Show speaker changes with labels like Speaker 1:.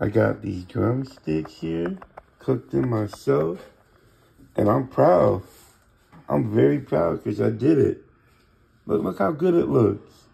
Speaker 1: I got these drumsticks here, cooked them myself, and I'm proud. I'm very proud because I did it. Look, look how good it looks.